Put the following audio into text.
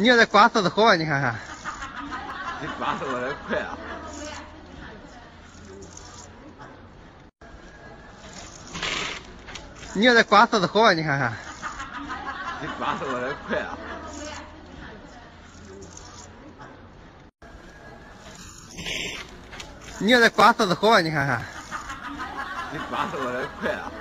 你要在刮柿子好吧，你看看。你刮死我的快啊！你要在刮柿子好吧，你看看。你刮死我的快啊！你要在刮柿子好吧，你看看。你刮死我的快啊！